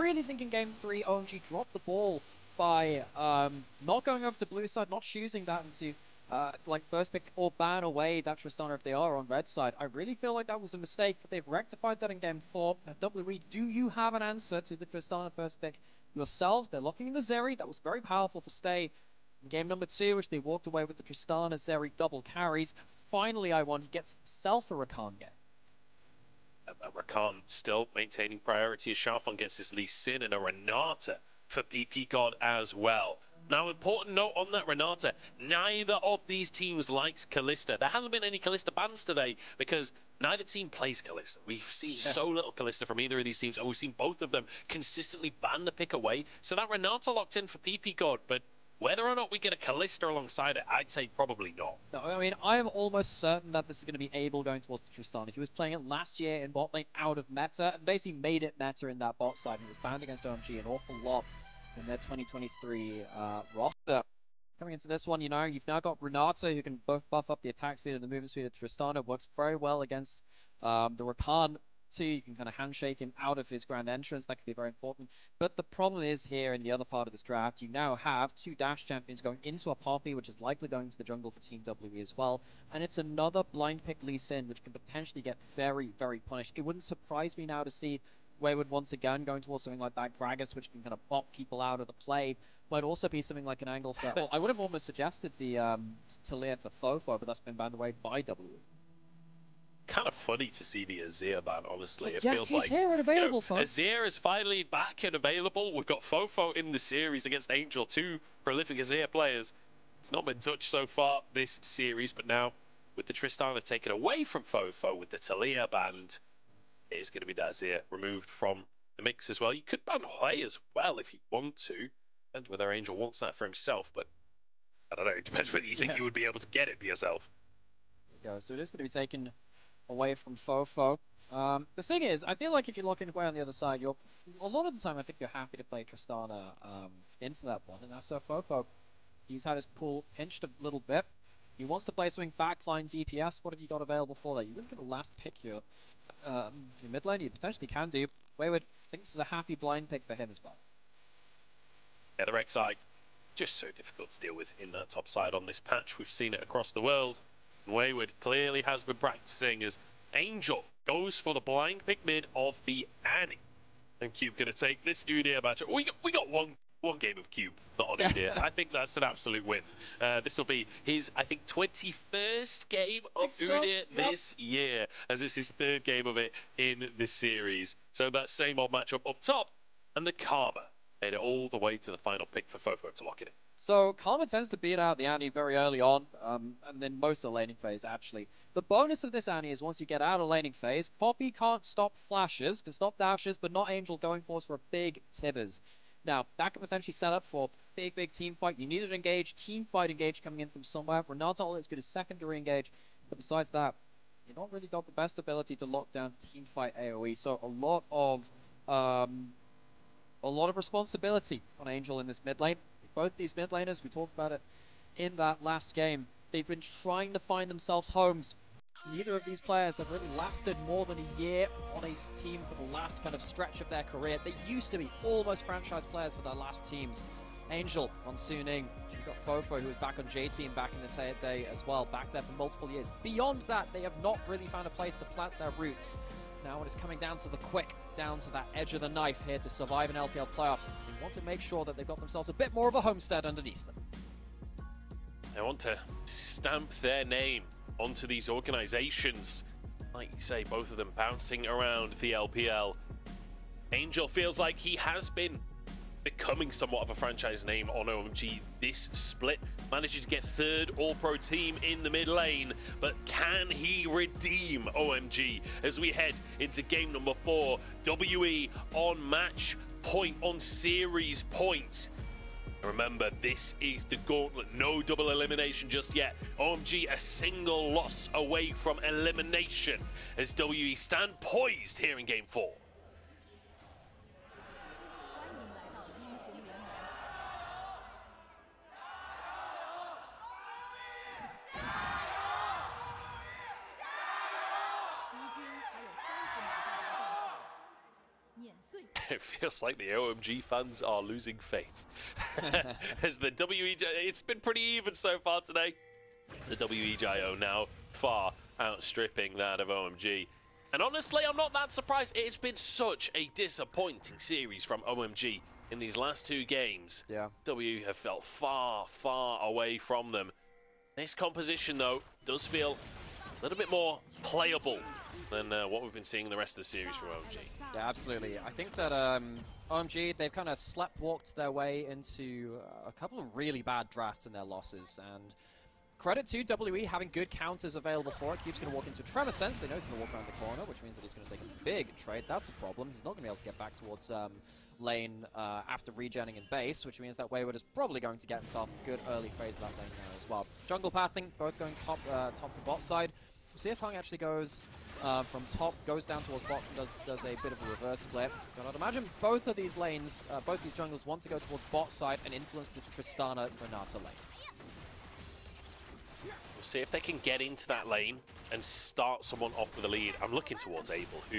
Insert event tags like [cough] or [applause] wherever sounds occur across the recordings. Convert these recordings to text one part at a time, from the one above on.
really think in game three, OMG dropped the ball by um, not going over to blue side, not choosing that into uh, like first pick or ban away that Tristana if they are on red side. I really feel like that was a mistake, but they've rectified that in game four. Now, WE, do you have an answer to the Tristana first pick yourselves? They're locking in the Zeri. That was very powerful for Stay. In game number two, which they walked away with the Tristana Zeri double carries. Finally, Iwandi gets himself a Rakan game. Rakan still maintaining priority as Xiaofeng gets his Lee Sin and a Renata for PP God as well. Now, important note on that, Renata, neither of these teams likes Kalista. There hasn't been any Kalista bans today because neither team plays Kalista. We've seen yeah. so little Kalista from either of these teams, and we've seen both of them consistently ban the pick away. So that Renata locked in for PP God, but whether or not we get a Kalista alongside it, I'd say probably not. No, I mean, I'm almost certain that this is going to be Abel going towards the Tristan. He was playing it last year in bot lane out of meta, and basically made it meta in that bot side, and was banned against OMG an awful lot in their 2023 uh, roster. Coming into this one, you know, you've now got Renata who can both buff up the attack speed and the movement speed of Tristana. Works very well against um, the Rakan too. You can kind of handshake him out of his grand entrance. That could be very important. But the problem is here in the other part of this draft, you now have two Dash champions going into a Poppy, which is likely going to the jungle for Team WE as well. And it's another blind pick Lee Sin, which can potentially get very, very punished. It wouldn't surprise me now to see Wayward once again going towards something like that Gragas, which can kind of bop people out of the play. Might also be something like an angle for. Well, I would have almost suggested the um, Taliyah for Fofo, but that's been banned away by W. Kind of funny to see the Azir ban, honestly. It yeah, feels he's like here and available, you know, Azir is finally back and available. We've got Fofo in the series against Angel, two prolific Azir players. It's not been touched so far this series, but now with the Tristana taken away from Fofo with the Taliyah banned, it is going to be Dazir removed from the mix as well. You could ban Hwei as well if you want to, and whether Angel wants that for himself, but I don't know. It depends whether you think yeah. you would be able to get it for yourself. Yeah, so it is going to be taken away from Fofo. Um, the thing is, I feel like if you're looking away on the other side, you're a lot of the time I think you're happy to play Tristana um, into that one, and that's so Fofo. He's had his pull pinched a little bit. He wants to play something backline DPS. What have you got available for that? You didn't get the last pick here um, your mid lane, you potentially can do. Wayward, I think this is a happy blind pick for him as well. Yeah, the Rek'Sai, just so difficult to deal with in that top side on this patch. We've seen it across the world. Wayward clearly has been practicing as Angel goes for the blind pick mid of the Annie. And Cube to take this Udyr matchup. We got, we got one one game of Cube, not on Udyr. I think that's an absolute win. Uh, this will be his, I think, 21st game of so. Yep. this year, as it's his third game of it in this series. So that same old matchup up top, and the Karma made it all the way to the final pick for Fofo to lock it in. So Karma tends to beat out the Annie very early on, um, and then most of the laning phase actually. The bonus of this Annie is once you get out of laning phase, Poppy can't stop flashes, can stop dashes, but not Angel going for for a big Tibbers. Now, that could potentially set up for big, big team fight. You need an engage, team fight engage coming in from somewhere. Renata all is good as secondary engage, but besides that, you're not really got the best ability to lock down team fight AoE. So a lot of um, a lot of responsibility on Angel in this mid lane. Both these mid laners, we talked about it in that last game. They've been trying to find themselves homes Neither of these players have really lasted more than a year on a team for the last kind of stretch of their career. They used to be almost franchise players for their last teams. Angel on Suning. You've got Fofo, who was back on J Team back in the day as well, back there for multiple years. Beyond that, they have not really found a place to plant their roots. Now when it is coming down to the quick, down to that edge of the knife here to survive in LPL playoffs. They want to make sure that they've got themselves a bit more of a homestead underneath them. They want to stamp their name onto these organizations. Like you say, both of them bouncing around the LPL. Angel feels like he has been becoming somewhat of a franchise name on OMG this split. Manages to get third All-Pro team in the mid lane, but can he redeem OMG as we head into game number four? WE on match point, on series point. Remember, this is the gauntlet. No double elimination just yet. OMG a single loss away from elimination as WE stand poised here in game four. [laughs] it feels like the OMG fans are losing faith. [laughs] As the WEJ, it's been pretty even so far today. The WEJO now far outstripping that of OMG. And honestly, I'm not that surprised. It's been such a disappointing series from OMG in these last two games. Yeah. W have felt far, far away from them. This composition, though, does feel a little bit more playable than uh, what we've been seeing in the rest of the series from OMG. Yeah, absolutely. I think that um, OMG, they've kind of sleptwalked their way into a couple of really bad drafts in their losses, and credit to WE having good counters available for it. Cube's going to walk into Tremor Sense. They know he's going to walk around the corner, which means that he's going to take a big trade. That's a problem. He's not going to be able to get back towards um, lane uh, after regenning in base, which means that Wayward is probably going to get himself a good early phase of that lane now as well. Jungle pathing, both going top, uh, top to bot side. We'll see if Hung actually goes uh, from top, goes down towards bots and does, does a bit of a reverse clip. But I'd imagine both of these lanes, uh, both these jungles want to go towards bot side and influence this Tristana Renata lane. We'll see if they can get into that lane and start someone off with a lead. I'm looking towards Abel, who,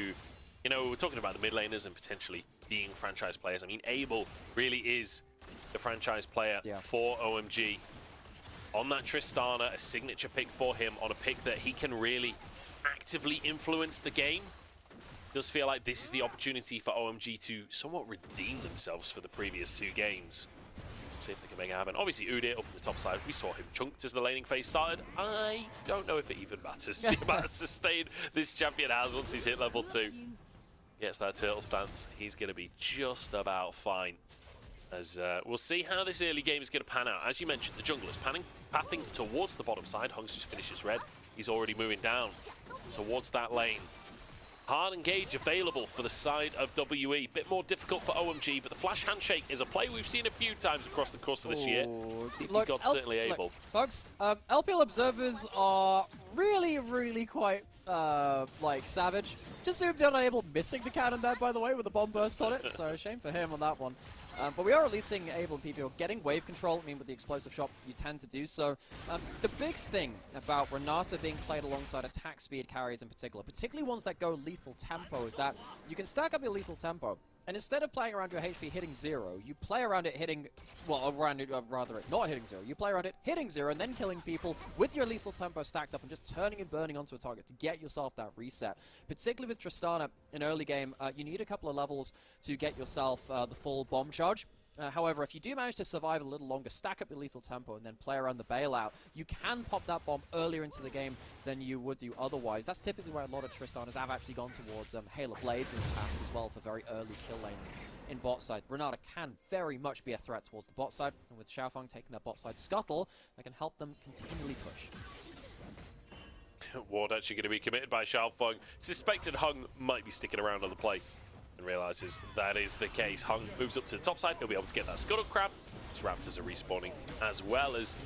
you know, we're talking about the mid laners and potentially being franchise players. I mean, Abel really is the franchise player yeah. for OMG. On that Tristana, a signature pick for him, on a pick that he can really actively influence the game. Does feel like this is the opportunity for OMG to somewhat redeem themselves for the previous two games. See if they can make it happen. Obviously, Udyr up on the top side. We saw him chunked as the laning phase started. I don't know if it even matters the amount of sustain this champion has once he's hit level 2. Gets that turtle stance. He's going to be just about fine. As uh, we'll see how this early game is going to pan out. As you mentioned, the jungle is panning, pathing towards the bottom side. Hunks just finishes red. He's already moving down towards that lane. Hard engage available for the side of WE. Bit more difficult for OMG, but the flash handshake is a play we've seen a few times across the course of this year. Look, God certainly able. Look, folks, um, LPL observers are really, really quite uh, like savage. Just assume they're not able missing the cannon there, by the way, with the bomb burst on it. So shame for him on that one. Um, but we are releasing Able and PPO, getting wave control. I mean, with the explosive shot, you tend to do so. Um, the big thing about Renata being played alongside attack speed carries in particular, particularly ones that go lethal tempo, is that you can stack up your lethal tempo, and instead of playing around your HP hitting zero, you play around it hitting, well, around it, uh, rather it not hitting zero. You play around it hitting zero and then killing people with your lethal tempo stacked up and just turning and burning onto a target to get yourself that reset. Particularly with Tristana in early game, uh, you need a couple of levels to get yourself uh, the full bomb charge. Uh, however, if you do manage to survive a little longer, stack up your lethal tempo, and then play around the bailout, you can pop that bomb earlier into the game than you would do otherwise. That's typically where a lot of Tristanas have actually gone towards um, of Blades in the past as well for very early kill lanes in bot side. Renata can very much be a threat towards the bot side, and with Xiaofeng taking that bot side scuttle, that can help them continually push. [laughs] Ward actually going to be committed by Xiaofeng. Suspected Hung might be sticking around on the play and realizes that is the case. Hung moves up to the top side. He'll be able to get that Scuttle Crab. His Raptors are respawning as well as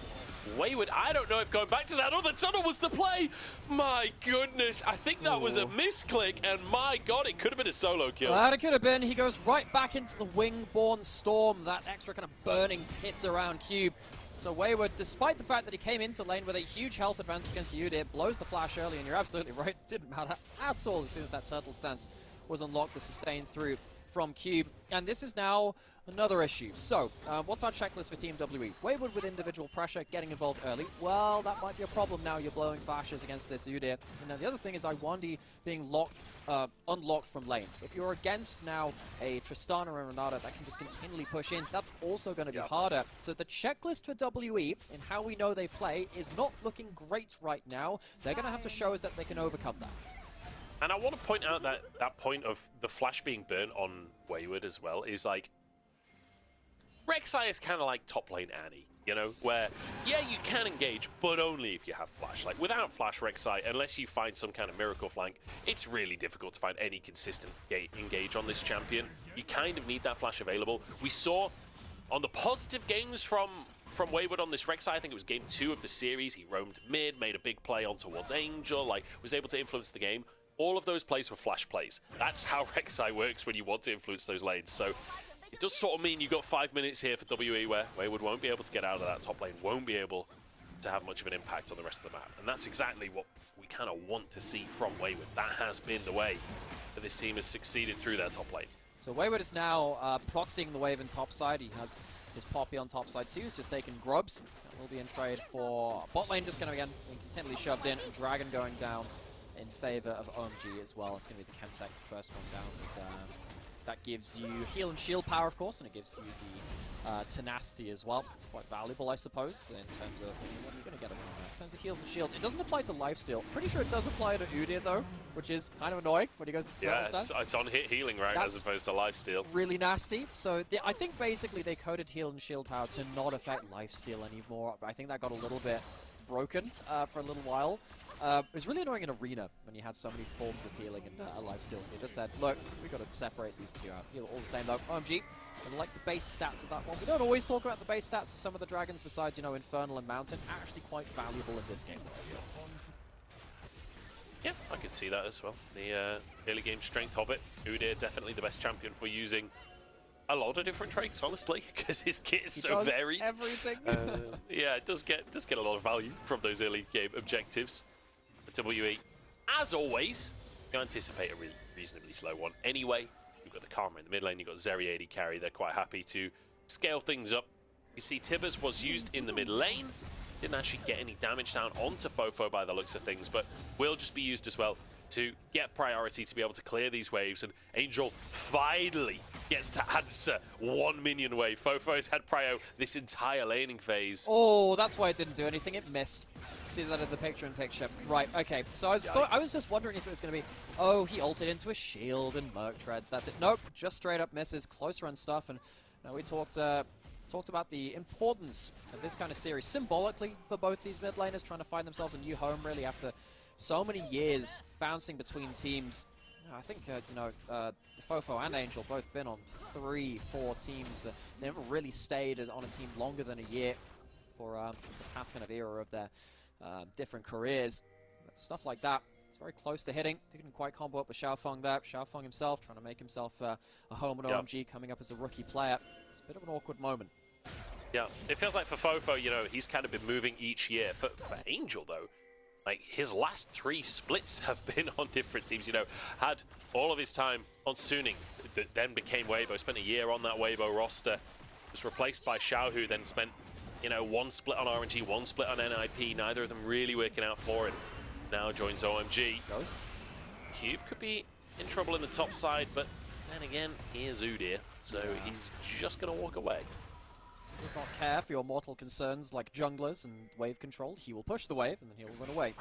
Wayward. I don't know if going back to that other tunnel was the play. My goodness. I think that Ooh. was a misclick, and my god, it could have been a solo kill. That it could have been. He goes right back into the Wingborne Storm, that extra kind of burning pits around Cube. So Wayward, despite the fact that he came into lane with a huge health advantage against the Udyr, blows the flash early, and you're absolutely [laughs] right, it didn't matter at all as soon as that turtle stance was unlocked to sustain through from Cube. And this is now another issue. So, uh, what's our checklist for Team WE? Wayward with individual pressure, getting involved early. Well, that might be a problem now. You're blowing flashes against this Udyr. And then the other thing is Iwandi being locked, uh, unlocked from lane. If you're against now a Tristana and Renata that can just continually push in, that's also going to be yep. harder. So the checklist for WE and how we know they play is not looking great right now. They're going to have to show us that they can overcome that. And I want to point out that that point of the flash being burnt on Wayward as well is like Rek'Sai is kind of like top lane Annie, you know, where yeah you can engage, but only if you have flash. Like without flash Rek'Sai, unless you find some kind of miracle flank, it's really difficult to find any consistent engage on this champion. You kind of need that flash available. We saw on the positive games from from Wayward on this Rek'Sai, I think it was game two of the series. He roamed mid, made a big play on towards Angel, like was able to influence the game. All of those plays were flash plays. That's how [laughs] Rek'Sai works when you want to influence those lanes. So it does sort of mean you've got five minutes here for WE where Wayward won't be able to get out of that top lane, won't be able to have much of an impact on the rest of the map. And that's exactly what we kind of want to see from Wayward. That has been the way that this team has succeeded through their top lane. So Wayward is now uh, proxying the wave in top side. He has his Poppy on top side too. He's just taken grubs. That will be in trade for bot lane, just going to again being shoved in. Dragon going down in favor of OMG as well. It's going to be the Chemtech first one down. With, um, that gives you heal and shield power, of course, and it gives you the uh, tenacity as well. It's quite valuable, I suppose, in terms of what are you going to get? In terms of heals and shields, it doesn't apply to lifesteal. Pretty sure it does apply to Udyr though, which is kind of annoying when he goes to Yeah, it's, it's, on hit healing right That's as opposed to lifesteal. Really nasty. So the, I think basically they coded heal and shield power to not affect lifesteal anymore. I think that got a little bit broken uh, for a little while. Uh, it was really annoying in Arena when you had so many forms of healing and uh, lifesteals. They just said, look, we got to separate these two out. Heal all the same though. OMG, I like the base stats of that one. We don't always talk about the base stats of some of the dragons besides, you know, Infernal and Mountain. Actually quite valuable in this game. Yeah, I could see that as well. The uh, early game strength of it. Udyr definitely the best champion for using a lot of different traits, honestly, [laughs] because his kit is He so varied. everything. Uh, [laughs] yeah, it does get does get a lot of value from those early game objectives. But WE, as always, you anticipate a really reasonably slow one. Anyway, you've got the Karma in the mid lane, you've got Zeri AD carry. They're quite happy to scale things up. You see, Tibbers was used in the mid lane. Didn't actually get any damage down onto Fofo by the looks of things, but will just be used as well to get priority to be able to clear these waves. And Angel finally gets to answer one minion wave. Fofo's had prio this entire laning phase. Oh, that's why it didn't do anything. It missed. See that in the picture in picture. Right, okay. So I was, thought, I was just wondering if it was going to be, oh, he ulted into a shield and Merc treads. That's it. Nope, just straight up misses. Close run stuff. And uh, we talked uh, talked about the importance of this kind of series symbolically for both these mid laners trying to find themselves a new home really after so many years bouncing between teams. I think, uh, you know, uh, Fofo and Angel both been on three, four teams. They never really stayed on a team longer than a year for um, the past kind of era of their uh, different careers. But stuff like that. It's very close to hitting. Didn't quite combo up with Xiaofeng there. Xiaofeng himself trying to make himself uh, a home on Yeah. OMG coming up as a rookie player. It's a bit of an awkward moment. Yeah, it feels like for Fofo, you know, he's kind of been moving each year. For, for Angel, though, like his last three splits have [laughs] been on different teams. You know, had all of his time on Suning, that then became Weibo, spent a year on that Weibo roster, was replaced by Xiao, who then spent, you know, one split on RNG, one split on NIP, neither of them really working out for him. Now joins OMG. Cube could be in trouble in the top side, but then again, here's Udyr, so he's just going to walk away. Does not care for your mortal concerns like junglers and wave control. He will push the wave and then he will run away.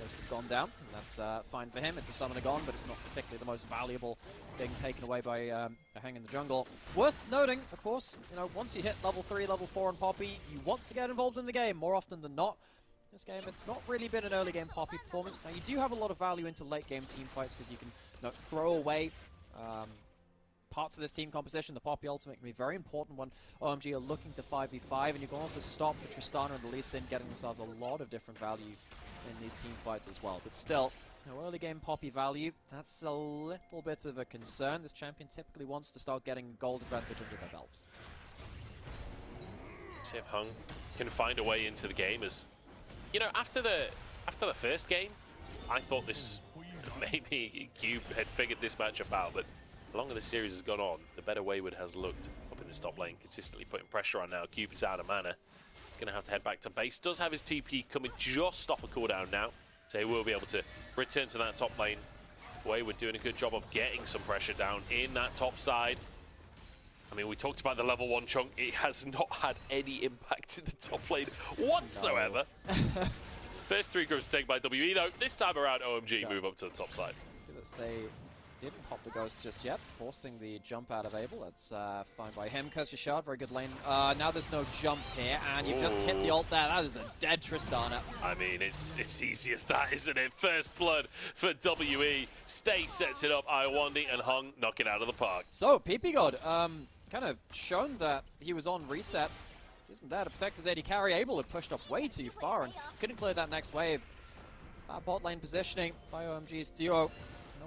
Ghost has gone down, and that's uh, fine for him. It's a summoner gone, but it's not particularly the most valuable being taken away by um, a hang in the jungle. Worth noting, of course, you know, once you hit level 3, level 4 on Poppy, you want to get involved in the game more often than not. This game, it's not really been an early game Poppy performance. Now, you do have a lot of value into late game team fights because you can you know, throw away um, parts of this team composition. The Poppy ultimate can be very important when OMG are looking to 5v5, and you can also stop the Tristana and the Lee Sin getting themselves a lot of different value in these team fights as well. But still, no early game Poppy value, that's a little bit of a concern. This champion typically wants to start getting gold advantage under their belts. See if Hung can find a way into the game. As you know, after the after the first game, I thought this hmm. [laughs] maybe Cube had figured this matchup out, but the longer the series has gone on, the better Wayward has looked up in this top lane, consistently putting pressure on now. Cube is out of mana. He's going to have to head back to base. Does have his TP coming just off a cooldown now, so he will be able to return to that top lane. Wayward doing a good job of getting some pressure down in that top side. I mean, we talked about the level one chunk. It has [laughs] not had any impact in the top lane whatsoever. [laughs] First three groups taken by WE, though. This time around, OMG Yeah. move up to the top side. See that they didn't pop the ghost just yet, forcing the jump out of Abel. That's uh, fine by him. Curse your shard, very good lane. Uh, now there's no jump here, and you've just hit the ult there. That is a dead Tristana. I mean, it's it's easy as that, isn't it? First blood for WE. Stay sets it up. Iwandi and Hung knock it out of the park. So, PP God, um, kind of shown that he was on reset. Isn't that a protect his AD carry? Abel had pushed up way too far and couldn't clear that next wave. Bad bot lane positioning by OMG's duo.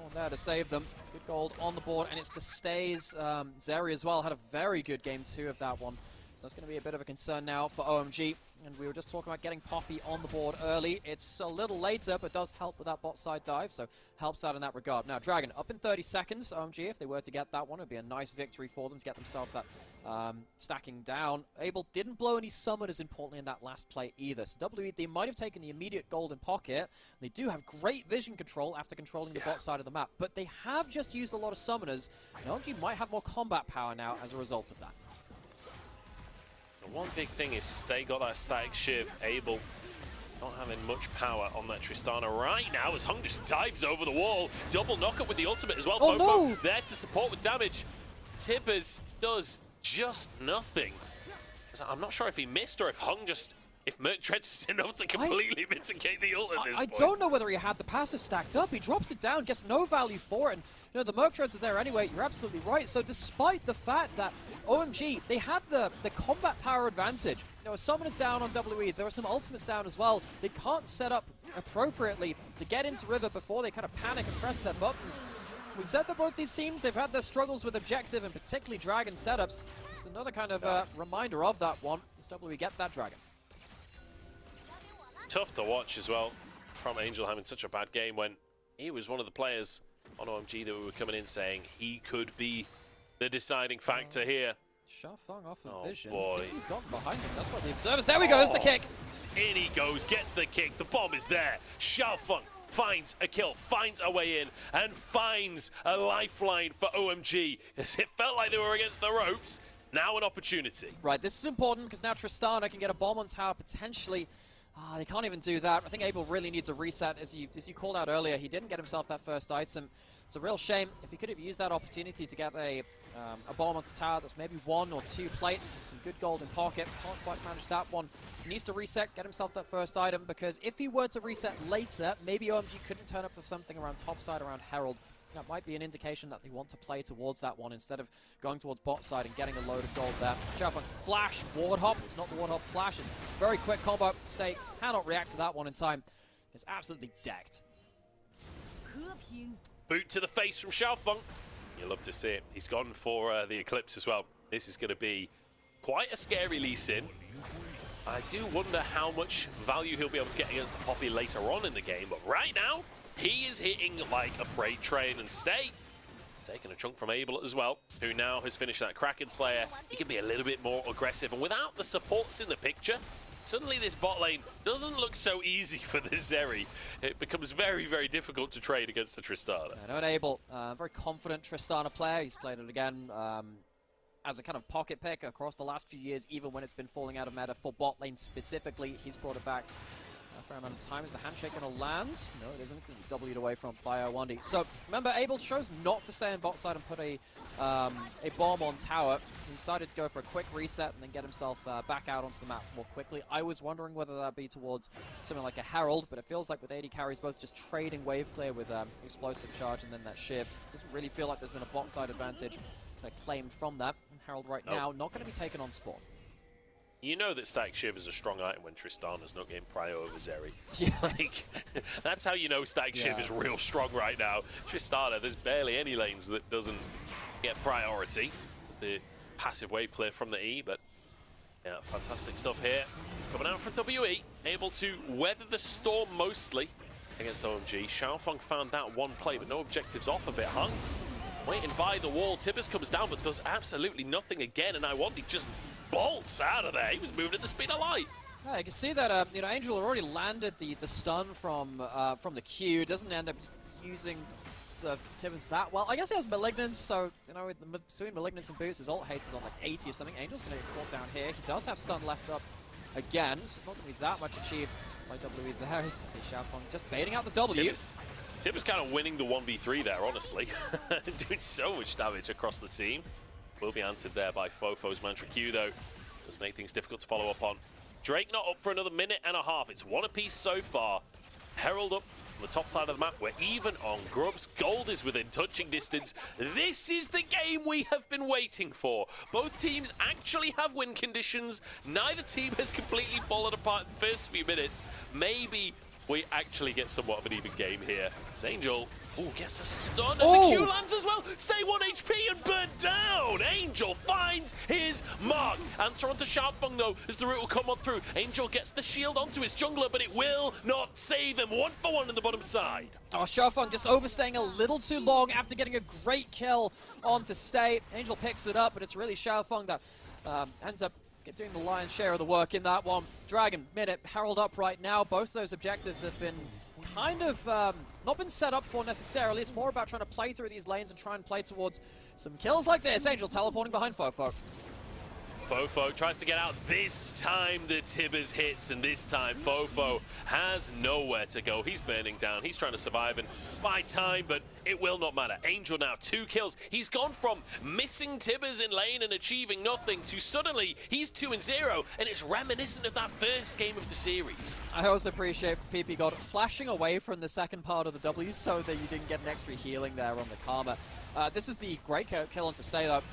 One there to save them. Good gold on the board, and it's to stays. Um, Zeri as well had a very good game two of that one. That's going to be a bit of a concern now for OMG. And we were just talking about getting Poppy on the board early. It's a little later, but does help with that bot side dive, so helps out in that regard. Now, Dragon, up in 30 seconds, OMG, if they were to get that one, it would be a nice victory for them to get themselves that um, stacking down. Abel didn't blow any summoners, importantly, in that last play either. So WE, they might have taken the immediate golden pocket. They do have great vision control after controlling the Yeah. bot side of the map, but they have just used a lot of summoners, and OMG might have more combat power now as a result of that. The one big thing is they got that static shiv able not having much power on that Tristana right now as Hung just dives over the wall. Double knockup with the ultimate as well. Oh, no! there to support with damage. Tibbers does just nothing. I'm not sure if he missed or if Hung just if Merc Treads is [laughs] enough to completely mitigate the ult at this I, I point. don't know whether he had the passive stacked up. He drops it down, gets no value for it. And, know, the Merc Treads are there anyway. You're absolutely right. So despite the fact that OMG, they had the, the combat power advantage. You know, a summoner's down on WE. There are some ultimates down as well. They can't set up appropriately to get into River before they kind of panic and press their buttons. We've said that both these teams, they've had their struggles with objective and particularly Dragon setups. It's another kind of uh, reminder of that one. As WE get that Dragon. tough to watch as well from Angel having such a bad game when he was one of the players on OMG that we were coming in saying he could be the deciding factor oh. here. Xiaofeng off of Oh, vision. boy. He's gotten behind him. That's what the observers. There we go. There's the Oh. kick. In he goes, gets the kick, the bomb is there. Xiaofeng finds a kill, finds a way in, and finds a lifeline for OMG. [laughs] As it felt like they were against the ropes, now an opportunity. Right. This is important because now Tristana can get a bomb on tower potentially. Ah, they can't even do that. I think Abel really needs a reset. As you as you called out earlier, he didn't get himself that first item. It's a real shame. If he could have used that opportunity to get a um, a bomb onto tower, that's maybe one or two plates, some good gold in pocket. Can't quite manage that one. He needs to reset, get himself that first item because if he were to reset later, maybe OMG couldn't turn up for something around topside around Herald. That might be an indication that they want to play towards that one instead of going towards bot side and getting a load of gold there. Sharp flash, ward hop. It's not the ward hop flash. It's very quick combo. Stay cannot react to that one in time. It's absolutely decked. Boot to the face from Xiaofeng. You love to see it. He's gone for uh, the Eclipse as well. This is going to be quite a scary Lee Sin. I do wonder how much value he'll be able to get against the Poppy later on in the game, but right now, he is hitting like a freight train and stay. Taking a chunk from Abel as well, who now has finished that Kraken Slayer. He can be a little bit more aggressive, and without the supports in the picture, suddenly this bot lane doesn't look so easy for the Zeri. It becomes very, very difficult to trade against the Tristana. Know an Abel, uh, very confident Tristana player. He's played it again um, as a kind of pocket pick across the last few years, even when it's been falling out of meta for bot lane specifically. He's brought it back fair amount of time. Is the handshake to land? No, it isn't. It's W'd away from 1D. So remember, Abel chose not to stay on bot side and put a um, a bomb on tower. He decided to go for a quick reset and then get himself uh, back out onto the map more quickly. I was wondering whether that'd be towards something like a Herald, but it feels like with 80 carries both just trading wave clear with um, explosive charge and then that shiv. Doesn't really feel like there's been a bot side advantage claimed from that. And Herald right Nope. now not going to be taken on spawn. You know that Static Shiv is a strong item when Tristana's not getting prio over Zeri. [laughs] [laughs] Yes. Like, that's how you know Static Shiv Yeah. is real strong right now. Tristana, there's barely any lanes that doesn't get priority. The passive wave clear from the E, but yeah, fantastic stuff here. Coming out from WE, able to weather the storm mostly against OMG. Xiaofeng found that one play, but no objectives off of it. Hung waiting by the wall. Tibbers comes down, but does absolutely nothing again, and Iwandi just bolts out of there. He was moving at the speed of light. Yeah, you can see that uh, you know Angel already landed the the stun from uh, from the Q. Doesn't end up using the Tibbers that well. I guess he has Malignance, so you know with the, between Malignance and Boost, his ult haste is on like 80 or something. Angel's going to get caught down here. He does have stun left up again, so it's not going to be that much achieved by WE there. [laughs] Is see Xiaofeng just baiting out the W. Tibbers, Tibbers kind of winning the 1v3 there, honestly. [laughs] Doing so much damage across the team. Will be answered there by Fofo's Mantra Q, though. Does make things difficult to follow up on. Drake not up for another minute and a half. It's one apiece so far. Herald up on the top side of the map. We're even on Grubs. Gold is within touching distance. This is the game we have been waiting for. Both teams actually have win conditions. Neither team has completely fallen apart in the first few minutes. Maybe we actually get somewhat of an even game here. As Angel Oh, gets a stun, and Oh! the Q lands as well. Stay 1 HP Answer onto Xiaofeng, though, as the root will come on through. Angel gets the shield onto his jungler, but it will not save him. One for one in the bottom side. Oh, Xiaofeng just overstaying a little too long after getting a great kill on to stay. Angel picks it up, but it's really Xiaofeng that um, ends up doing the lion's share of the work in that one. Dragon, minute, Herald up right now. Both those objectives have been kind of um, not been set up for necessarily. It's more about trying to play through these lanes and try and play towards some kills like this. Angel teleporting behind Fofo. Fofo tries to get out. This time the Tibbers hits, and this time Fofo has nowhere to go. He's burning down. He's trying to survive and buy time, but it will not matter. Angel now two kills. He's gone from missing Tibbers in lane and achieving nothing to suddenly he's two and zero, and it's reminiscent of that first game of the series. I also appreciate PP God flashing away from the second part of the W so that you didn't get an extra healing there on the Karma. Uh, this is the great kill, on to stay though.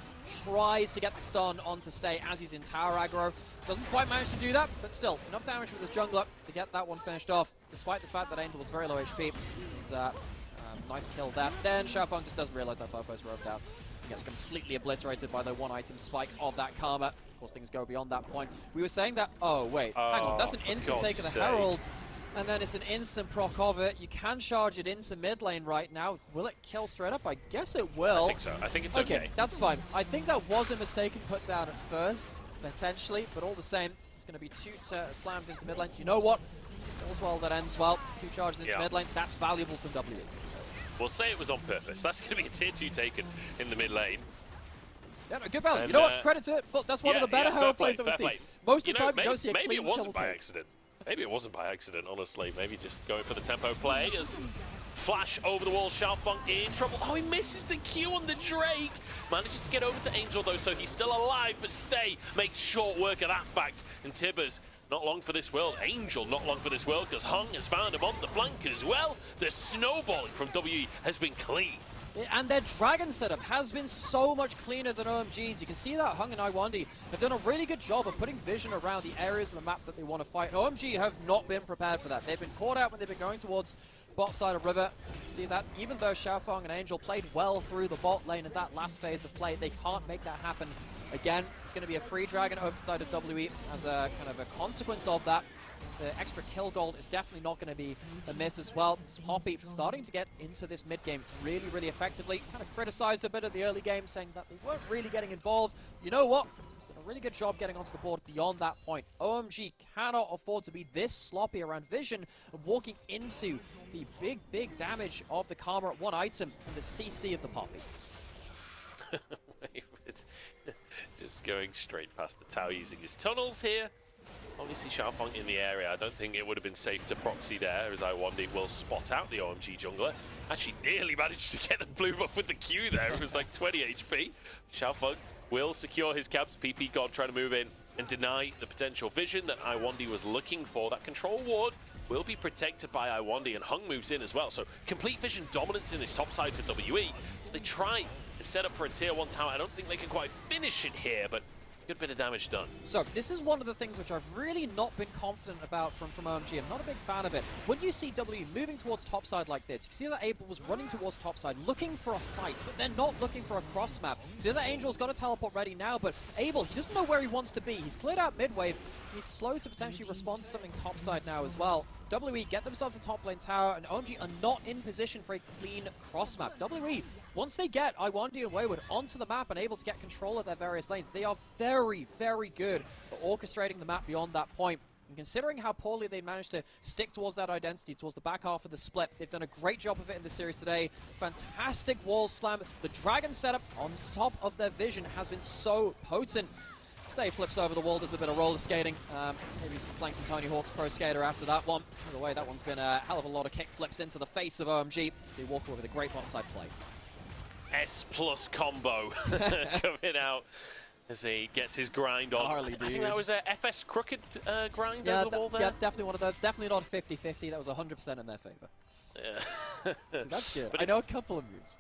Tries to get the stun on to stay as he's in tower aggro. Doesn't quite manage to do that, but still, enough damage with his jungler to get that one finished off, despite the fact that Angel was very low HP. It's uh, um, nice kill there. Then Xiaofeng just doesn't realize that Fofo's roved out. He gets completely obliterated by the one item spike of that Karma. Of course, things go beyond that point. We were saying that, oh wait, hang on, Oh, that's an instant take of the. Heralds. And then it's an instant proc of it. You can charge it into mid lane right now. Will it kill straight up? I guess it will. I think so. I think it's okay. okay. that's fine. I think that was a mistaken put down at first, potentially, but all the same, it's going to be two uh, slams into mid lane. So you know what? All's well that ends well. Two charges into Yeah. mid lane. That's valuable from W. We'll say it was on purpose. [laughs] That's going to be a tier two taken in the mid lane. Yeah, no, good value. And, you know uh, what? Credit to it. That's one Yeah, of the better yeah, play, plays that we've seen. Most You of the know, time, maybe, you don't see a maybe clean it wasn't by take. accident. Maybe it wasn't by accident, honestly. Maybe just going for the tempo play as Flash over the wall, Xiaofeng in trouble. Oh, he misses the Q on the Drake. Manages to get over to Angel, though, so he's still alive, but Stay makes short work of that fact. And Tibbers, not long for this world. Angel, not long for this world, because Hung has found him on the flank as well. The snowballing from WE has been clean. And their dragon setup has been so much cleaner than OMG's. You can see that Hung and Iwandi have done a really good job of putting vision around the areas of the map that they want to fight. And OMG have not been prepared for that. They've been caught out when they've been going towards bot side of River. See that even though Xiaofeng and Angel played well through the bot lane in that last phase of play, they can't make that happen again. It's going to be a free dragon over side of WE as a kind of a consequence of that. The extra kill gold is definitely not going to be a miss as well. Poppy starting to get into this mid game really, really effectively. Kind of criticized a bit of the early game, saying that they weren't really getting involved. You know what? He's done a really good job getting onto the board beyond that point. OMG cannot afford to be this sloppy around vision and walking into the big, big damage of the Karma at one item and the CC of the Poppy. [laughs] Just going straight past the tower using his tunnels here. Obviously, Xiaofeng in the area. I don't think it would have been safe to proxy there, as Iwandi will spot out the OMG jungler. Actually, nearly managed to get the blue buff with the Q there. It was like 20 [laughs] HP. Xiaofeng will secure his caps. PP God trying to move in and deny the potential vision that Iwandi was looking for. That control ward will be protected by Iwandi, and Hung moves in as well. So complete vision dominance in this top side for WE. So they try and set up for a tier one tower. I don't think they can quite finish it here, but good bit of damage done. So this is one of the things which I've really not been confident about from, from OMG. I'm not a big fan of it. When you see W moving towards topside like this, you see that Abel was running towards topside, looking for a fight, but they're not looking for a cross map. See that Angel's got a teleport ready now, but Abel, he doesn't know where he wants to be. He's cleared out mid wave. He's slow to potentially respond to something topside now as well. WE get themselves a top lane tower, and OMG are not in position for a clean cross map. WE, once they get Iwandi and Wayward onto the map and able to get control of their various lanes, they are very, very good at orchestrating the map beyond that point. And considering how poorly they managed to stick towards that identity, towards the back half of the split, they've done a great job of it in the series today. Fantastic wall slam. The dragon setup on top of their vision has been so potent. Stay flips over the wall, does a bit of roller skating. Um, maybe he's playing some Tony Hawk's Pro Skater after that one. By the way, that one's been a hell of a lot of kick flips into the face of OMG. So they walk away with a great bot side play. S plus combo [laughs] coming out as he gets his grind on. Gnarly, I think that was a FS crooked uh, grind Yeah, over the wall there. yeah, definitely one of those. Definitely not 50-50. That was 100% in their favor. Yeah. So that's [laughs] good. But I know a couple of moves.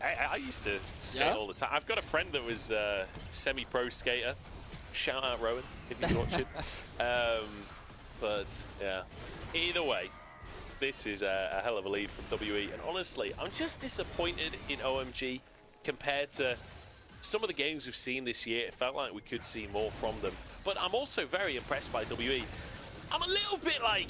I, I, used to skate Yeah? all the time. I've got a friend that was uh, semi-pro skater. Shout out Rowan if he's watching. [laughs] um, but yeah, either way, this is a, a hell of a lead from WE. And honestly, I'm just disappointed in OMG compared to some of the games we've seen this year. It felt like we could see more from them. But I'm also very impressed by WE. I'm a little bit like,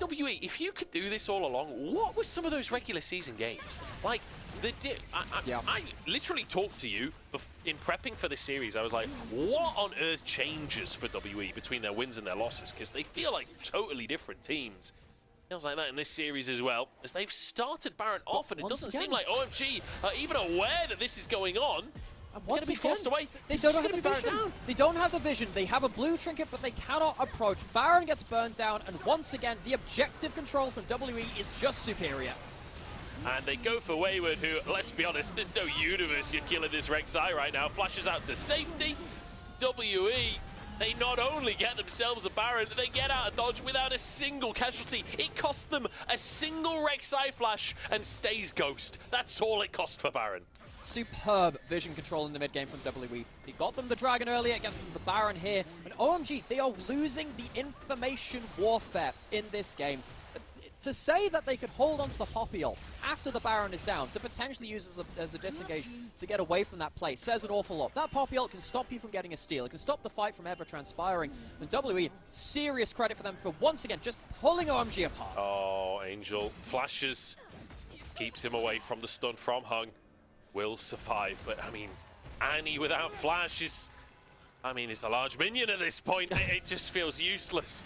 WE, if you could do this all along, what were some of those regular season games? Like, the dip. I, I, Yeah. I literally talked to you in prepping for this series. I was like, what on earth changes for WE between their wins and their losses? Because they feel like totally different teams. Feels like that in this series as well, as they've started Baron off, and it doesn't again- seem like OMG are even aware that this is going on. They're once gonna be forced away. They This don't have the vision. down. They don't have the vision. They have a blue trinket, but they cannot approach. Baron gets burned down, and once again, the objective control from WE is just superior. And they go for Wayward, who, let's be honest, there's no universe you're killing this Rek'Sai right now. Flashes out to safety. WE, they not only get themselves a Baron, they get out of dodge without a single casualty. It cost them a single Rek'Sai flash and stays Ghost. That's all it cost for Baron. Superb vision control in the mid game from WE. He got them the Dragon earlier, gets them the Baron here. And OMG, they are losing the information warfare in this game. To say that they could hold onto the Poppy ult after the Baron is down to potentially use as a, as a disengage to get away from that play says an awful lot. That Poppy ult can stop you from getting a steal. It can stop the fight from ever transpiring. And WE, serious credit for them for once again just pulling OMG apart. Oh, Angel flashes, keeps him away from the stun from Hung. Will survive, but I mean, Annie without flash is, I mean, it's a large minion at this point. [laughs] it, it just feels useless.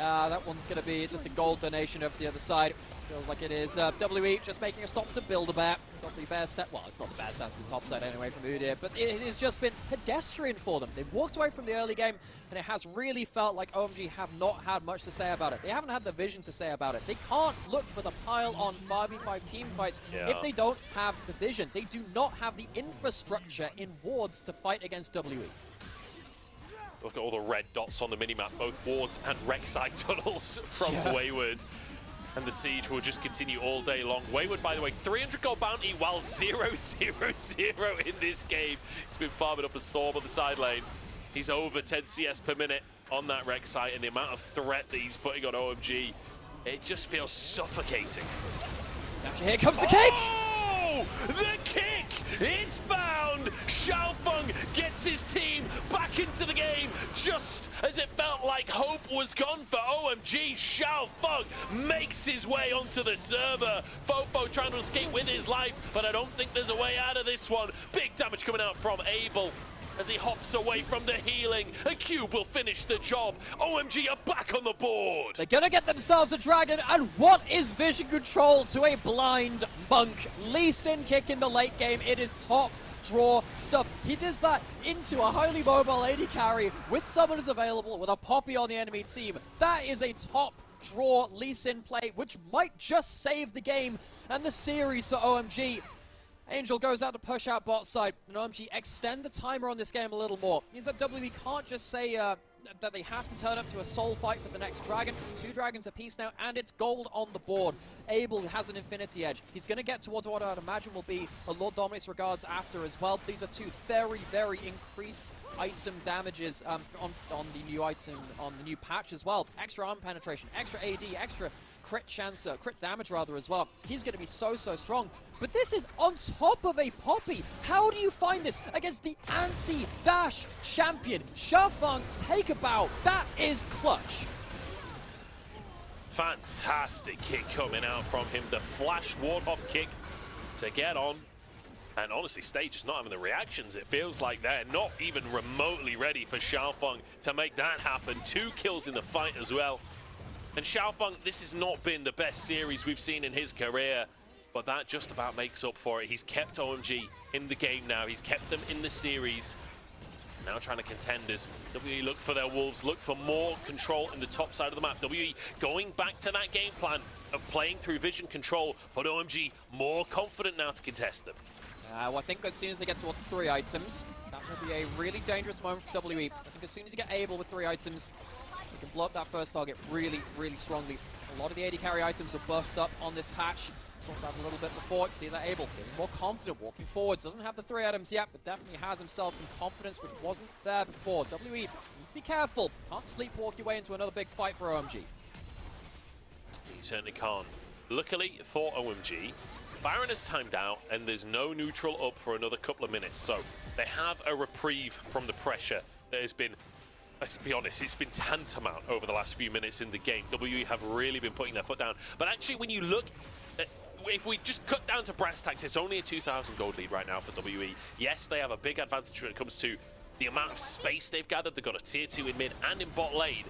Uh, that one's going to be just a gold donation over to the other side. Feels like it is. Uh, WE just making a stop to build a bear. Got the bear step. Well, it's not the bear step to the top side anyway from Udyr, but it has just been pedestrian for them. They've walked away from the early game, and it has really felt like OMG have not had much to say about it. They haven't had the vision to say about it. They can't look for the pile on 5v5 team fights Yeah. if they don't have the vision. They do not have the infrastructure in wards to fight against. WE. Look at all the red dots on the minimap, both wards and Rek'Sai [laughs] tunnels from Yeah. Wayward. And the siege will just continue all day long. Wayward, by the way, 300 gold bounty while [laughs] 0 0 0 in this game. He's been farming up a storm on the side lane. He's over 10 CS per minute on that Rek'Sai, and the amount of threat that he's putting on OMG, it just feels suffocating. Now here comes the kick! Oh! The kick is found! Xiaofeng gets his team back into the game just as it felt like hope was gone for OMG. Xiaofeng makes his way onto the server. Fofo trying to escape with his life, but I don't think there's a way out of this one. Big damage coming out from Abel. As he hops away from the healing, a cube will finish the job. OMG are back on the board. They're gonna get themselves a dragon, and what is vision control to a blind monk? Lee Sin kick in the late game, it is top draw stuff. He does that into a highly mobile AD carry with summoners available, with a Poppy on the enemy team. That is a top draw Lee Sin play, which might just save the game and the series for OMG. Angel goes out to push out bot side, and OMG extend the timer on this game a little more. Means that WB can't just say uh, that they have to turn up to a soul fight for the next dragon. It's two dragons apiece now, and it's gold on the board. Abel has an infinity edge. He's going to get towards what I'd imagine will be a Lord Dominik's Regards after as well. These are two very, very increased item damages um, on, on the new item, on the new patch as well. Extra arm penetration, extra AD, extra crit chance, crit damage rather as well. He's going to be so, so strong. But this is on top of a Poppy. How do you find this against the anti-dash champion? Xiaofeng, take a bow. That is clutch. Fantastic kick coming out from him. The flash ward hop kick to get on. And honestly, Stage is not having the reactions. It feels like they're not even remotely ready for Xiaofeng to make that happen. Two kills in the fight as well. And Xiaofeng, this has not been the best series we've seen in his career, but that just about makes up for it. He's kept OMG in the game now. He's kept them in the series. Now trying to contend as WE look for their wolves, look for more control in the top side of the map. WE going back to that game plan of playing through vision control, but OMG more confident now to contest them. Uh, well, I think as soon as they get towards three items, that will be a really dangerous moment for WE. I think as soon as you get able with three items, you can blow up that first target really, really strongly. A lot of the AD carry items are buffed up on this patch. Talked about a little bit before. You see that Abel getting more confident, walking forwards. Doesn't have the three items yet, but definitely has himself some confidence, which wasn't there before. WE, need to be careful. Can't sleepwalk your way into another big fight for OMG. You certainly can't. Luckily for OMG, Baron has timed out and there's no neutral up for another couple of minutes. So they have a reprieve from the pressure that has been, let's be honest, it's been tantamount over the last few minutes in the game. WE have really been putting their foot down. But actually, when you look at if we just cut down to brass tacks, it's only a 2,000 gold lead right now for WE. Yes, they have a big advantage when it comes to the amount of space they've gathered. They've got a tier 2 in mid and in bot lane,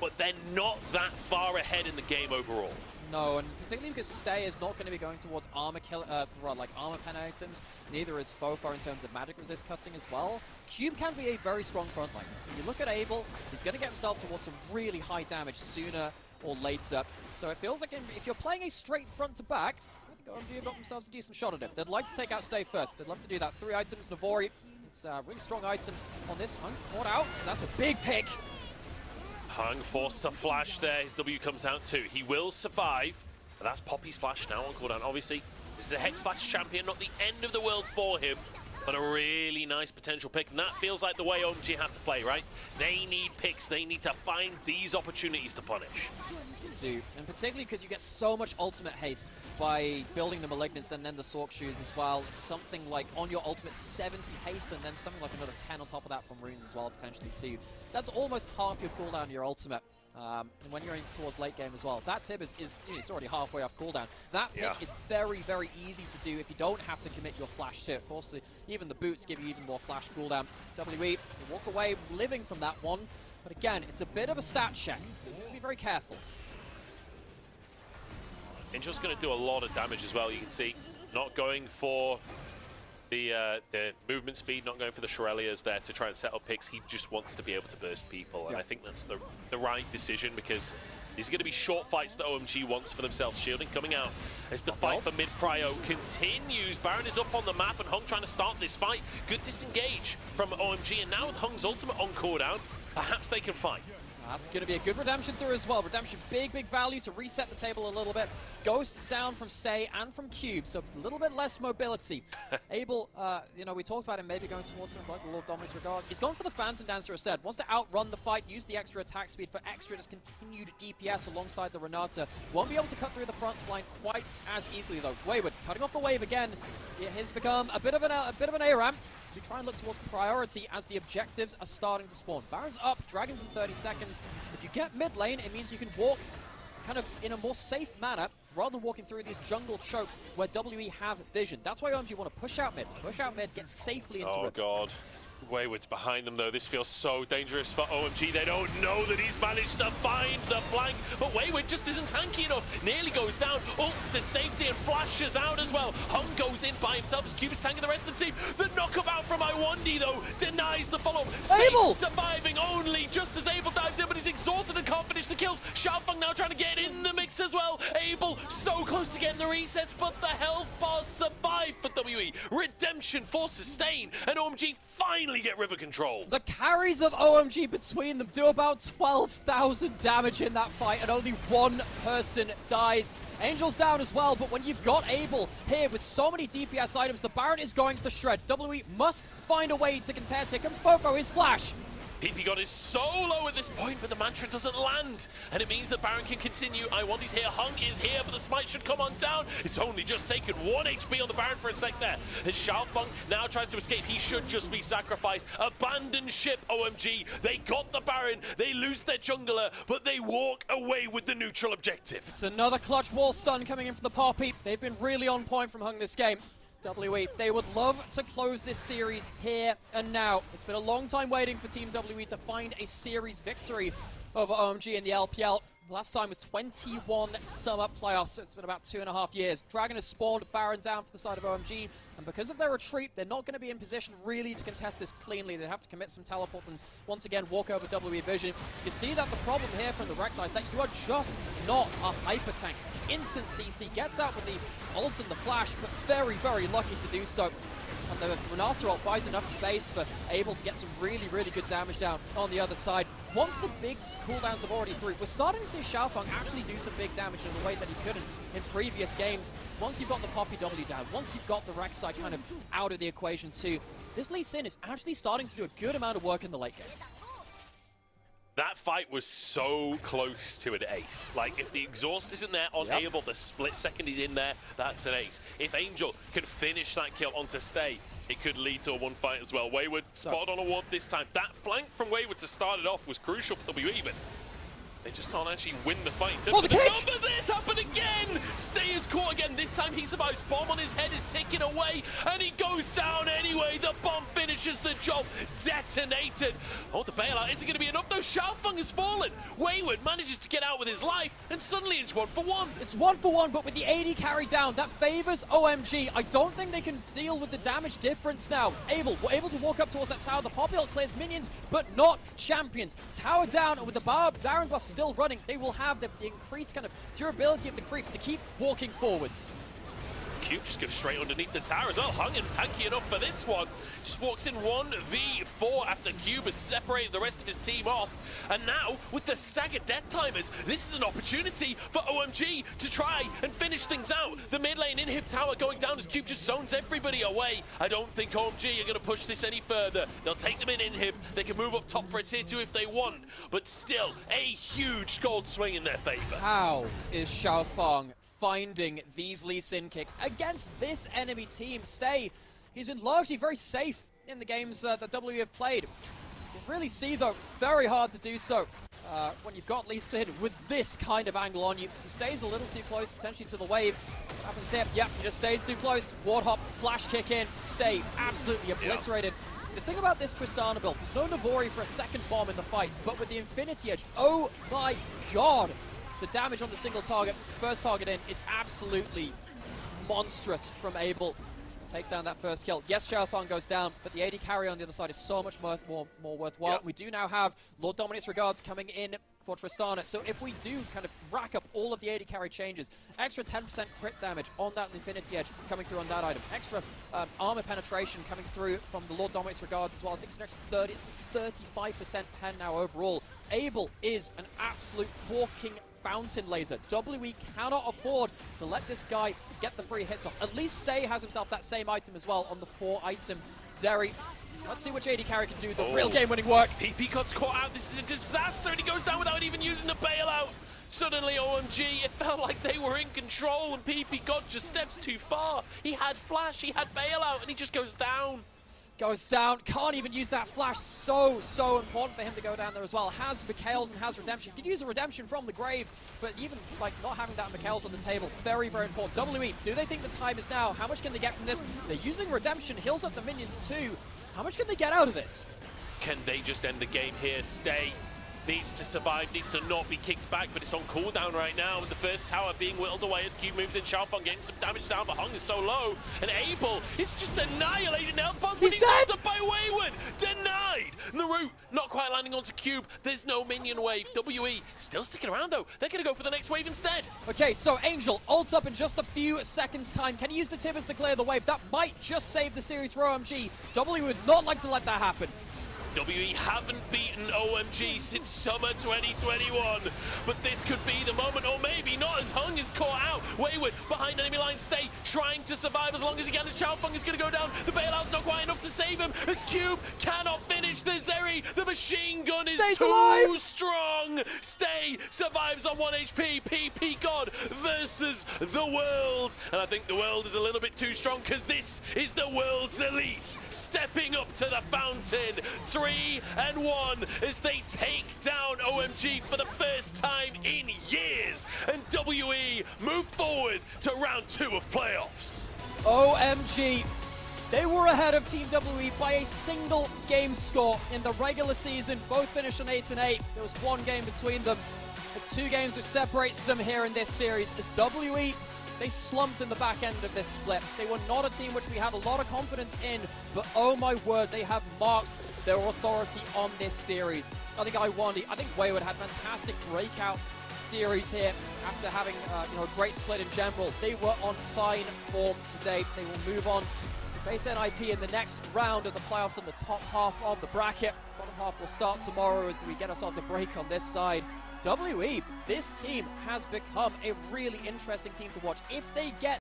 but they're not that far ahead in the game overall. No, and particularly because Stay is not going to be going towards armor kill, uh, like armor pen items. Neither is Fofo in terms of magic resist cutting as well. Cube can be a very strong front line. When you look at Able, he's going to get himself towards some really high damage sooner or later. So it feels like if you're playing a straight front to back, think OMG have got themselves a decent shot at it. They'd like to take out Stay first. They'd love to do that. Three items, Navori. It's a really strong item on this. Caught out. That's a big pick. Heng forced to flash there. His W comes out too. He will survive. That's Poppy's flash now on cooldown. Obviously, this is a Hex Flash champion, not the end of the world for him, but a really nice potential pick. And that feels like the way OMG have to play, right? They need picks. They need to find these opportunities to punish. And particularly because you get so much ultimate haste by building the Malignance and then the Sorc Shoes as well. Something like on your ultimate 70 haste and then something like another 10 on top of that from runes as well, potentially too. That's almost half your cooldown your ultimate. Um, and when you're in towards late game as well, that tip is, is it's already halfway off cooldown. That pick Yeah. is very, very easy to do if you don't have to commit your flash to it. Of course, the, even the boots give you even more flash cooldown. WE, you walk away living from that one. But again, it's a bit of a stat check. You to be very careful. And just going to do a lot of damage as well, you can see. Not going for the uh, the movement speed, not going for the Shurelya's there to try and set up picks. He just wants to be able to burst people, and Yeah. I think that's the, the right decision because these are going to be short fights that OMG wants for themselves. Shielding coming out as the fight for mid prio continues. Baron is up on the map and Heng trying to start this fight. Good disengage from OMG, and now with Heng's ultimate on cooldown, perhaps they can fight. That's going to be a good redemption through as well. Redemption, big, big value to reset the table a little bit. Ghost down from Stay and from Cube, so a little bit less mobility. [laughs] Able, uh, you know, we talked about him maybe going towards something like the Lord Dominik's Regards. He's gone for the Phantom Dancer instead. Wants to outrun the fight, use the extra attack speed for extra just continued DPS alongside the Renata. Won't be able to cut through the front line quite as easily though. Wayward cutting off the wave again. It has become a bit of an a bit of an ARAM. You try and look towards priority as the objectives are starting to spawn. Baron's up, Dragons in 30 seconds. If you get mid lane, it means you can walk kind of in a more safe manner rather than walking through these jungle chokes where WE have vision. That's why OMG want to push out mid, push out mid, get safely into Oh it. god. Wayward's behind them though. This feels so dangerous for OMG. They don't know that he's managed to find the flank, but Wayward just isn't tanky enough. Nearly goes down, ults to safety and flashes out as well. Heng goes in by himself as Cube is tanking the rest of the team. The knockabout from Iwandi though denies the follow-up. Able! Surviving only just as Able dives in, but he's exhausted and can't finish the kills. Xiaofeng now trying to get in the mix as well. Able so close to getting the recess, but the health bars survive for WE. Redemption for sustain, and OMG finally get river control. The carries of OMG between them do about 12,000 damage in that fight, and only one person dies. Angel's down as well, but when you've got Able here with so many DPS items, the Baron is going to shred. WE must find a way to contest. Here comes Fofo, his flash. PP God is so low at this point, but the mantra doesn't land. And it means that Baron can continue. Iwandi's here, Heng is here, but the smite should come on down. It's only just taken one HP on the Baron for a sec there. As Xiaofeng now tries to escape, he should just be sacrificed. Abandon ship, OMG. They got the Baron, they lose their jungler, but they walk away with the neutral objective. It's another clutch wall stun coming in from the Poppy. They've been really on point from Heng this game. WE, they would love to close this series here and now. It's been a long time waiting for Team WE to find a series victory over OMG in the LPL. Last time was 21 summer playoffs, so it's been about two and a half years. Dragon has spawned Baron down for the side of OMG, and because of their retreat, they're not going to be in position really to contest this cleanly. They have to commit some teleports and once again walk over WE Vision. You see that the problem here from the Rex side that you are just not a hyper tank. Instant CC gets out with the ult and the flash, but very, very lucky to do so. And the ult buys enough space for Able to get some really, really good damage down on the other side. Once the big cooldowns have already through, we're starting to see Xiaofeng actually do some big damage in the way that he couldn't in previous games. Once you've got the Poppy W down, once you've got the side kind of out of the equation too, this Lee Sin is actually starting to do a good amount of work in the late game. That fight was so close to an ace. Like, if the exhaust isn't there on Yep. Able, the split second he's in there, that's an ace. If Angel can finish that kill onto Stay, it could lead to a one fight as well. Wayward spotted on a ward this time. That flank from Wayward to start it off was crucial for WE, but they just can't actually win the fight terms Oh, of the cage! numbers. It's happened again. Stay is caught again. This time he survives. Bomb on his head is taken away, and he goes down anyway. The bomb finishes the job. Detonated. Oh, the bailout isn't going to be enough though. Xiaofeng has fallen. Wayward manages to get out with his life, and suddenly it's one for one. It's one for one, but with the AD carry down, that favors OMG. I don't think they can deal with the damage difference now. Able, we're able to walk up towards that tower. The pop clears minions, but not champions. Tower down, and with the bar Baron buff still running, they will have the, increased kind of durability of the creeps to keep walking forwards. Cube just goes straight underneath the tower as well. Heng and tanky enough for this one. Just walks in 1v4 after Cube has separated the rest of his team off. And now, with the staggered death timers, this is an opportunity for OMG to try and finish things out. The mid lane inhib tower going down as Cube just zones everybody away. I don't think OMG are going to push this any further. They'll take them in inhib. They can move up top for a tier 2 if they want. But still, a huge gold swing in their favor. How is Xiaofeng finding these Lee Sin kicks against this enemy team? Stay, he's been largely very safe in the games uh, that W have played. You really see though, it's very hard to do so. Uh, when you've got Lee Sin with this kind of angle on you, he stays a little too close, potentially to the wave. What happens here? Yep, he just stays too close. Ward hop, flash kick in, stay absolutely obliterated. The thing about this Tristana build, there's no Navori for a second bomb in the fights, but with the Infinity Edge, oh my god! The damage on the single target, first target in, is absolutely monstrous from Able. Takes down that first kill. Yes, Xiaofeng goes down, but the AD carry on the other side is so much more, more, more worthwhile. Yeah. We do now have Lord Dominik's regards coming in for Tristana. So if we do kind of rack up all of the AD carry changes, extra 10% crit damage on that Infinity Edge coming through on that item, extra um, armor penetration coming through from the Lord Dominik's regards as well. I think it's an extra 30, 35% pen now overall. Able is an absolute walking fountain laser. WE cannot afford to let this guy get the free hits off. At least Stay has himself that same item as well on the four item Zeri. Let's see what AD carry can do. The Oh. real game-winning work. PP got caught out. This is a disaster, and he goes down without even using the bailout. Suddenly, OMG, it felt like they were in control, and PP God just steps too far. He had flash, he had bailout, and he just goes down. Goes down. Can't even use that flash. So, so important for him to go down there as well. Has Mikael's and has redemption. Could use a redemption from the grave, but even like not having that Mikael's on the table, very, very important. WE, do they think the time is now? How much can they get from this? They're using redemption, heals up the minions too. How much can they get out of this? Can they just end the game here? Stay. Needs to survive, needs to not be kicked back, but it's on cooldown right now. With the first tower being whittled away as Cube moves in. Xiaofeng getting some damage down, but Heng is so low. And Able is just annihilated now. The possible He's dead! up by Wayward. Denied. Naru not quite landing onto Cube. There's no minion wave. WE still sticking around though. They're going to go for the next wave instead. Okay, so Angel ults up in just a few seconds' time. Can he use the Tibbers to clear the wave? That might just save the series for OMG. W would not like to let that happen. WE haven't beaten OMG since summer 2021, but this could be the moment, or maybe not, as Heng is caught out. Wayward behind enemy line, stay trying to survive as long as he can, and Xiaofeng is going to go down. The bailout's not quite enough to save him, as Cube cannot finish the Zeri. The machine gun is Stays too alive! strong. Stay survives on 1 HP. PP God versus the world. And I think the world is a little bit too strong because this is the world's elite stepping up to the fountain. Three and one as they take down OMG for the first time in years. And WE move forward to round two of playoffs. OMG. They were ahead of Team WE by a single game score in the regular season. Both finished on 8 and 8. There was one game between them. There's two games which separates them here in this series. As WE, they slumped in the back end of this split. They were not a team which we had a lot of confidence in, but oh my word, they have marked their authority on this series. I think Iwandi, I think Wayward had fantastic breakout series here after having uh, you know a great split in general. They were on fine form today. They will move on to face NIP in the next round of the playoffs in the top half of the bracket. Bottom half will start tomorrow as we get ourselves a break on this side. WE, this team has become a really interesting team to watch. If they get